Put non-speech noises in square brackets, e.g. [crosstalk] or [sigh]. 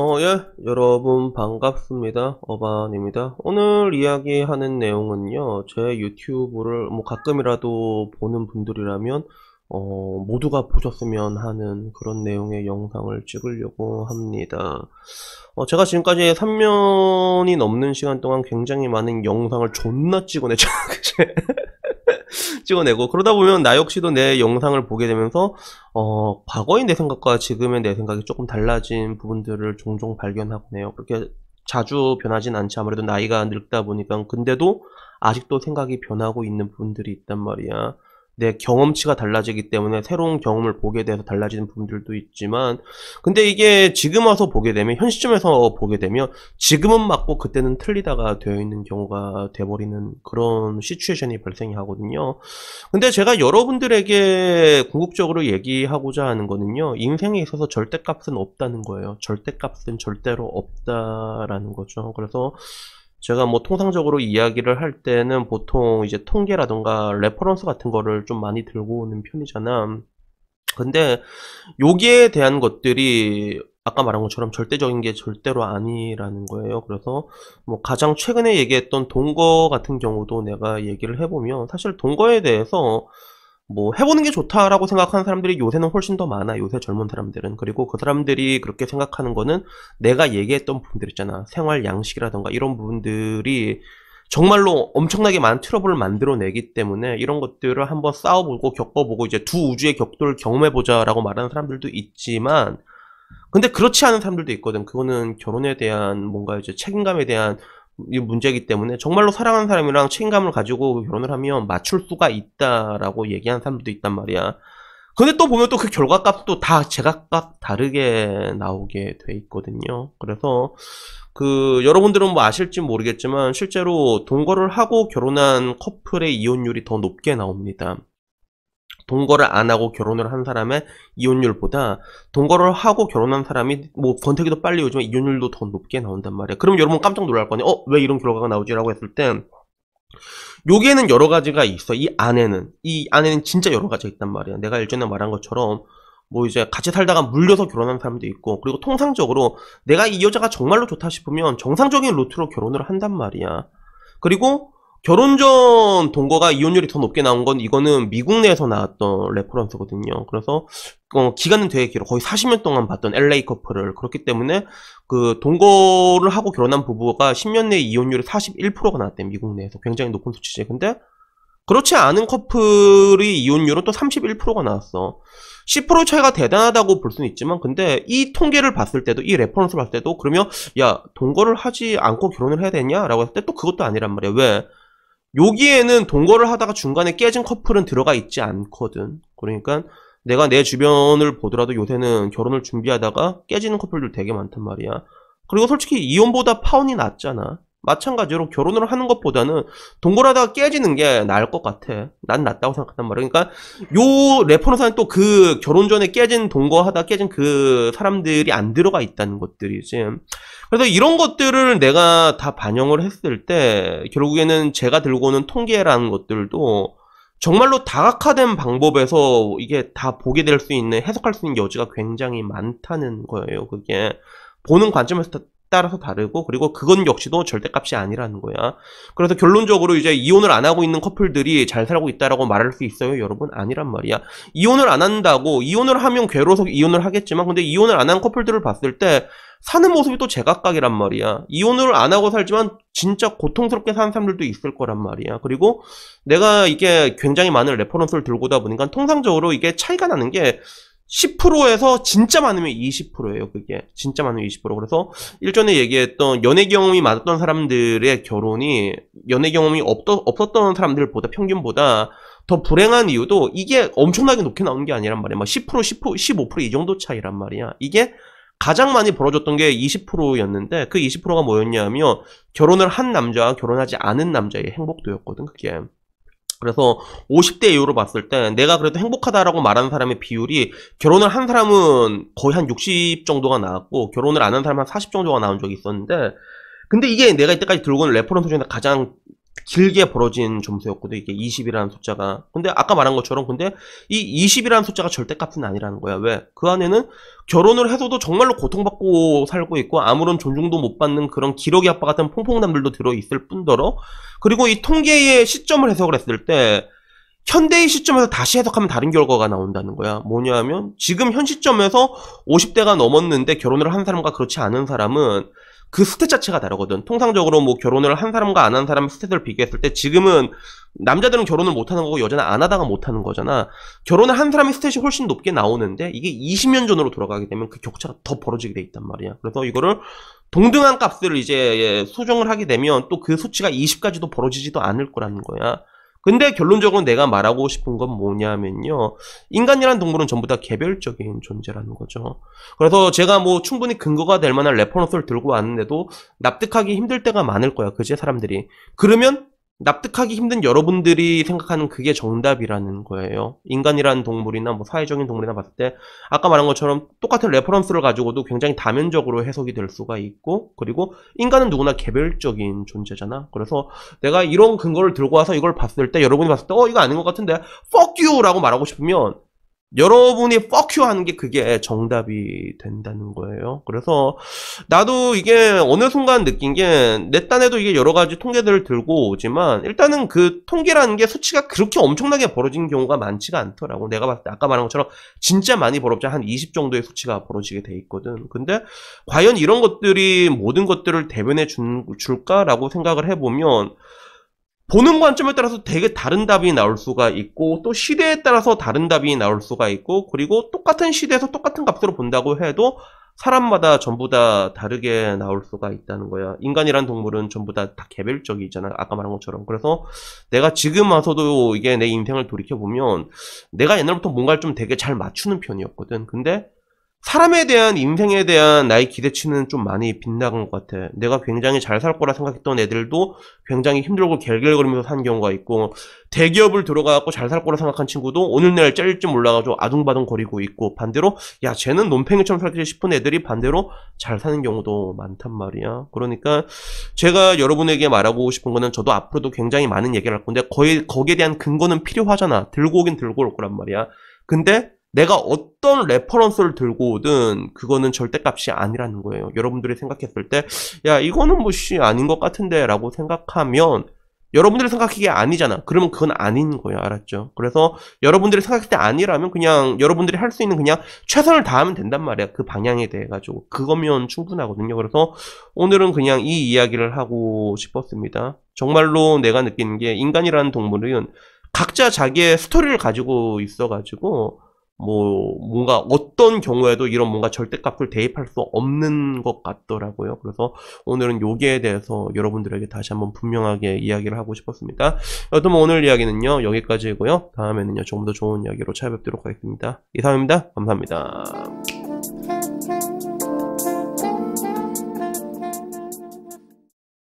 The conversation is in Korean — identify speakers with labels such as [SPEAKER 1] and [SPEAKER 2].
[SPEAKER 1] 어, 예, 여러분 반갑습니다. 어반입니다. 오늘 이야기하는 내용은요, 제 유튜브를 뭐 가끔이라도 보는 분들이라면, 어, 모두가 보셨으면 하는 그런 내용의 영상을 찍으려고 합니다. 어, 제가 지금까지 3년이 넘는 시간 동안 굉장히 많은 영상을 존나 찍어냈죠. [laughs] 그치? [laughs] 찍어내고 그러다 보면 나 역시도 내 영상을 보게 되면서 어 과거의 내 생각과 지금의 내 생각이 조금 달라진 부분들을 종종 발견하고네요. 그렇게 자주 변하진 않지 아무래도 나이가 늙다 보니까 근데도 아직도 생각이 변하고 있는 부분들이 있단 말이야. 내 경험치가 달라지기 때문에 새로운 경험을 보게 돼서 달라지는 부분들도 있지만 근데 이게 지금 와서 보게 되면 현 시점에서 보게 되면 지금은 맞고 그때는 틀리다가 되어 있는 경우가 돼버리는 그런 시츄에이션이 발생이 하거든요. 근데 제가 여러분들에게 궁극적으로 얘기하고자 하는 거는요 인생에 있어서 절대값은 없다는 거예요. 절대값은 절대로 없다라는 거죠. 그래서 제가 뭐 통상적으로 이야기를 할 때는 보통 이제 통계라던가 reference 같은 거를 좀 많이 들고 오는 편이잖아. 근데 여기에 대한 것들이 아까 말한 것처럼 절대적인 게 절대로 아니라는 거예요. 그래서 뭐 가장 최근에 얘기했던 동거 같은 경우도 내가 얘기를 해보면 사실 동거에 대해서 뭐 해보는 게 좋다라고 생각하는 사람들이 요새는 훨씬 더 많아. 요새 젊은 사람들은. 그리고 그 사람들이 그렇게 생각하는 거는 내가 얘기했던 부분들 있잖아. 생활 양식이라던가 이런 부분들이 정말로 엄청나게 많은 트러블을 만들어내기 때문에 이런 것들을 한번 싸워보고 겪어보고 이제 두 우주의 격돌을 경험해보자 라고 말하는 사람들도 있지만 근데 그렇지 않은 사람들도 있거든. 그거는 결혼에 대한 뭔가 이제 책임감에 대한 이 문제이기 때문에 정말로 사랑하는 사람이랑 책임감을 가지고 결혼을 하면 맞출 수가 있다라고 얘기하는 사람들도 있단 말이야. 근데 또 보면 또 그 결과값도 다 제각각 다르게 나오게 돼 있거든요. 그래서 그 여러분들은 뭐 아실지 모르겠지만 실제로 동거를 하고 결혼한 커플의 이혼율이 더 높게 나옵니다. 동거를 안 하고 결혼을 한 사람의 이혼율보다 동거를 하고 결혼한 사람이 뭐 권태기도 빨리 요즘에 이혼율도 더 높게 나온단 말이야. 그럼 여러분 깜짝 놀랄 거네. 어, 왜 이런 결과가 나오지라고 했을 때 여기에는 여러 가지가 있어. 이 안에는 이 안에는 진짜 여러 가지가 있단 말이야. 내가 일전에 말한 것처럼 뭐 이제 같이 살다가 물려서 결혼한 사람도 있고 그리고 통상적으로 내가 이 여자가 정말로 좋다 싶으면 정상적인 루트로 결혼을 한단 말이야. 그리고 결혼 전 동거가 이혼율이 더 높게 나온 건 이거는 미국 내에서 나왔던 reference거든요. 그래서 어, 기간은 되게 길어. 거의 40년 동안 봤던 LA 커플을 그렇기 때문에 그 동거를 하고 결혼한 부부가 10년 내에 이혼율이 41%가 나왔대 미국 내에서 굉장히 높은 수치지. 근데 그렇지 않은 커플이 이혼율은 또 31%가 나왔어. 10% 차이가 대단하다고 볼 수는 있지만 근데 이 통계를 봤을 때도 이 reference를 봤을 때도 그러면 야 동거를 하지 않고 결혼을 해야 되냐라고 했을 때 또 그것도 아니란 말이야. 왜? 여기에는 동거를 하다가 중간에 깨진 커플은 들어가 있지 않거든. 그러니까 내가 내 주변을 보더라도 요새는 결혼을 준비하다가 깨지는 커플들 되게 많단 말이야. 그리고 솔직히 이혼보다 파혼이 낫잖아. 마찬가지로 결혼을 하는 것보다는 동거를 하다가 깨지는 게 나을 것 같아. 난 낫다고 생각한단 말이야. 그러니까 요 reference는 또 그 결혼 전에 깨진 동거하다 깨진 그 사람들이 안 들어가 있다는 것들이지. 그래서 이런 것들을 내가 다 반영을 했을 때 결국에는 제가 들고 오는 통계라는 것들도 정말로 다각화된 방법에서 이게 다 보게 될 수 있는 해석할 수 있는 여지가 굉장히 많다는 거예요. 그게 보는 관점에서 따라서 다르고 그리고 그건 역시도 절대값이 아니라는 거야. 그래서 결론적으로 이제 이혼을 안 하고 있는 커플들이 잘 살고 있다라고 말할 수 있어요, 여러분? 아니란 말이야. 이혼을 안 한다고 이혼을 하면 괴로워서 이혼을 하겠지만 근데 이혼을 안 한 커플들을 봤을 때 사는 모습이 또 제각각이란 말이야. 이혼을 안 하고 살지만 진짜 고통스럽게 사는 사람들도 있을 거란 말이야. 그리고 내가 이게 굉장히 많은 reference를 들고 다 보니까 통상적으로 이게 차이가 나는 게 10%에서 진짜 많으면 20%예요. 그게 진짜 많으면 20%. 그래서 일전에 얘기했던 연애 경험이 많았던 사람들의 결혼이 연애 경험이 없더, 없었던 사람들보다 평균보다 더 불행한 이유도 이게 엄청나게 높게 나오는 게 아니란 말이야. 막 10%, 10%, 15%이 정도 차이란 말이야. 이게 가장 많이 벌어졌던 게 20%였는데 그 20%가 뭐였냐면 결혼을 한 남자와 결혼하지 않은 남자의 행복도였거든. 그게. 그래서 50대 이후로 봤을 때 내가 그래도 행복하다라고 말하는 사람의 비율이 결혼을 한 사람은 거의 한 60 정도가 나왔고 결혼을 안 한 사람은 한40 정도가 나온 적이 있었는데 근데 이게 내가 이때까지 들고 온 reference 중에 가장 길게 벌어진 점수였거든 이게 20이라는 숫자가 근데 아까 말한 것처럼 근데 이 20이라는 숫자가 절대값은 아니라는 거야 왜? 그 안에는 결혼을 해서도 정말로 고통받고 살고 있고 아무런 존중도 못 받는 그런 기러기 아빠 같은 퐁퐁남들도 들어있을 뿐더러 그리고 이 통계의 시점을 해석을 했을 때 현대의 시점에서 다시 해석하면 다른 결과가 나온다는 거야. 뭐냐 하면 지금 현 시점에서 50대가 넘었는데 결혼을 한 사람과 그렇지 않은 사람은 그 stat 자체가 다르거든. 통상적으로 뭐 결혼을 한 사람과 안 한 사람의 stat을 비교했을 때 지금은 남자들은 결혼을 못 하는 거고 여자는 안 하다가 못 하는 거잖아. 결혼을 한 사람의 stat이 훨씬 높게 나오는데 이게 20년 전으로 돌아가게 되면 그 격차가 더 벌어지게 돼 있단 말이야. 그래서 이거를 동등한 값을 이제 예, 수정을 하게 되면 또 그 수치가 20까지도 벌어지지도 않을 거라는 거야. 근데 결론적으로 내가 말하고 싶은 건 뭐냐면요. 인간이란 동물은 전부 다 개별적인 존재라는 거죠. 그래서 제가 뭐 충분히 근거가 될 만한 reference를 들고 왔는데도 납득하기 힘들 때가 많을 거야. 그제 사람들이. 그러면 납득하기 힘든 여러분들이 생각하는 그게 정답이라는 거예요. 인간이라는 동물이나 뭐 사회적인 동물이나 봤을 때 아까 말한 것처럼 똑같은 reference를 가지고도 굉장히 다면적으로 해석이 될 수가 있고 그리고 인간은 누구나 개별적인 존재잖아. 그래서 내가 이런 근거를 들고 와서 이걸 봤을 때 여러분이 봤을 때 어 이거 아닌 것 같은데 fuck you라고 말하고 싶으면 여러분이 fuck you 하는 게 그게 정답이 된다는 거예요. 그래서 나도 이게 어느 순간 느낀 게 내 딴에도 이게 여러 가지 통계들을 들고 오지만 일단은 그 통계라는 게 수치가 그렇게 엄청나게 벌어진 경우가 많지가 않더라고. 내가 봤을 때 아까 말한 것처럼 진짜 많이 벌어봤자 한 20 정도의 수치가 벌어지게 돼 있거든. 근데 과연 이런 것들이 모든 것들을 대변해 준, 줄까라고 생각을 해보면 보는 관점에 따라서 되게 다른 답이 나올 수가 있고 또 시대에 따라서 다른 답이 나올 수가 있고 그리고 똑같은 시대에서 똑같은 값으로 본다고 해도 사람마다 전부 다 다르게 나올 수가 있다는 거야. 인간이란 동물은 전부 다, 다 개별적이잖아. 아까 말한 것처럼. 그래서 내가 지금 와서도 이게 내 인생을 돌이켜보면 내가 옛날부터 뭔가를 좀 되게 잘 맞추는 편이었거든. 근데 사람에 대한 인생에 대한 나의 기대치는 좀 많이 빗나간 것 같아. 내가 굉장히 잘 살 거라 생각했던 애들도 굉장히 힘들고 갤갤거리면서 사는 경우가 있고 대기업을 들어가고 잘 살 거라 생각한 친구도 오늘날 잘릴지 몰라가지고 아둥바둥 거리고 있고 반대로 야 쟤는 논팽이처럼 살지 싶은 애들이 반대로 잘 사는 경우도 많단 말이야. 그러니까 제가 여러분에게 말하고 싶은 거는 저도 앞으로도 굉장히 많은 얘기를 할 건데 거의 거기에 대한 근거는 필요하잖아. 들고 오긴 들고 올 거란 말이야. 근데 내가 어떤 reference를 들고 오든 그거는 절대값이 아니라는 거예요. 여러분들이 생각했을 때, 야, 이거는 뭐 씨 아닌 것 같은데 라고 생각하면 여러분들이 생각하기에 아니잖아. 그러면 그건 아닌 거예요. 알았죠? 그래서 여러분들이 생각할 때 아니라면 그냥 여러분들이 할 수 있는 그냥 최선을 다하면 된단 말이야. 그 방향에 대해 가지고. 그거면 충분하거든요. 그래서 오늘은 그냥 이 이야기를 하고 싶었습니다. 정말로 내가 느끼는 게 인간이라는 동물은 각자 자기의 스토리를 가지고 있어 가지고 뭐 뭔가 어떤 경우에도 이런 뭔가 절대값을 대입할 수 없는 것 같더라고요. 그래서 오늘은 여기에 대해서 여러분들에게 다시 한번 분명하게 이야기를 하고 싶었습니다. 여튼 뭐 오늘 이야기는요 여기까지고요. 다음에는요 조금 더 좋은 이야기로 찾아뵙도록 하겠습니다. 이상입니다. 감사합니다.